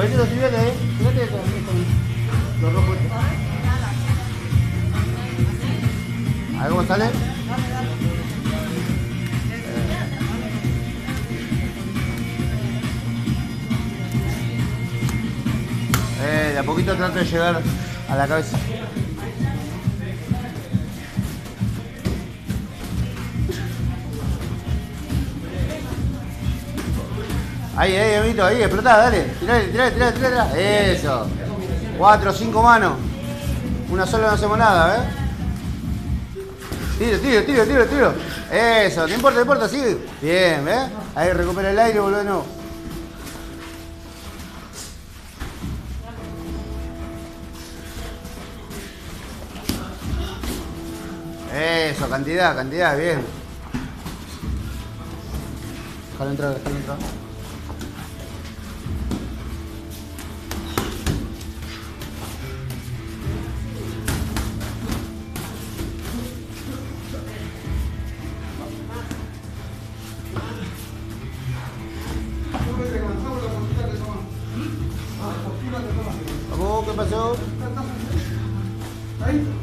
Pañuelo estoy viendo, eh. Fíjate esto, esto, lo rojo este. A ver cómo sale. Eh, de a poquito trato de llegar a la cabeza. Ahí, ahí, amiguito, ahí, explotá, dale. Tirale, tirale, tirale, tirale. Eso. Cuatro, cinco manos. Una sola no hacemos nada, ¿eh? Tiro, tiro, tiro, tiro, tiro. Eso, no importa, no importa, sigue. Bien, ¿ves? Ahí recupera el aire y vuelve de nuevo. Eso, cantidad, cantidad, bien. Déjalo entrar, déjalo entrar. mas eu... Aí?